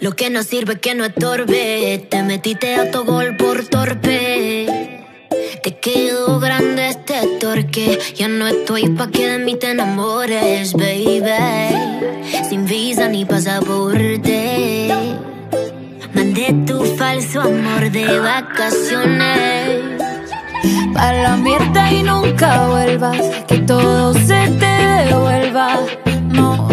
Lo que no sirve que no estorbe. Te metiste a tu gol por torpe. Te quedó grande este torque. Ya no estoy pa' que de mí te enamores, baby. Sin visa ni pasaporte. Mandé tu falso amor de vacaciones. Pa' la mierda y nunca vuelvas. Que todo se te devuelva. No,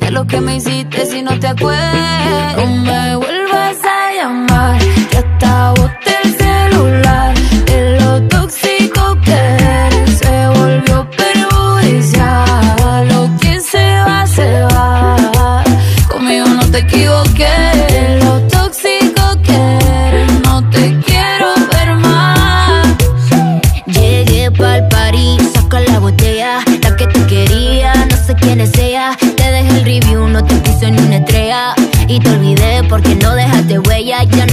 de lo que me hiciste si no te acuerdas. No me vuelvas a llamar. Que hasta boté el celular. De lo tóxico que eres. Se volvió perjudicial. Lo que se va, se va. Conmigo no te equivoqué.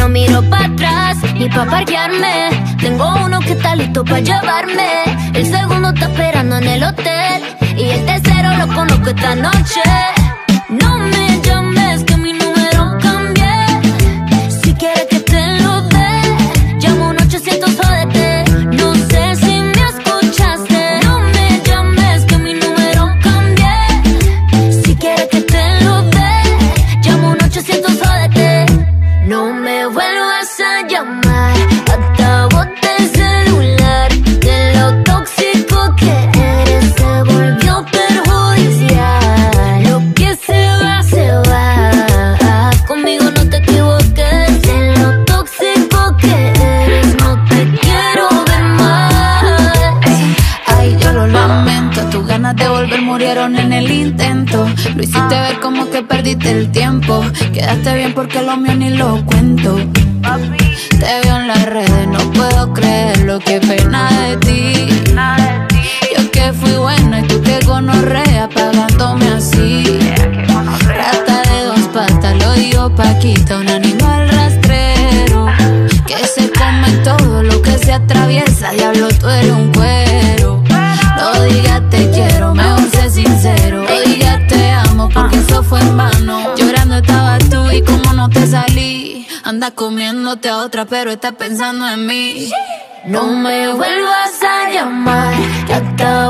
No miro para atrás ni pa' parquearme. Tengo uno que está listo para llevarme. El segundo está esperando en el hotel. Y el tercero lo conozco esta noche. Tus ganas de volver murieron en el intento. Lo hiciste ver como que perdiste el tiempo. Quedaste bien porque lo mío ni lo cuento. Te veo en las redes, no puedo creerlo. Qué pena de ti. Yo que fui buena y tú que gonorrea pagándome así. Rata de dos patas, lo digo Paquita, un animal rastrero. Que se come todo lo que se atraviesa. Diablo, tú eres un fue en vano. Llorando estabas tú y como no te salí. Anda comiéndote a otra, pero estás pensando en mí. No me vuelvas a llamar, que hasta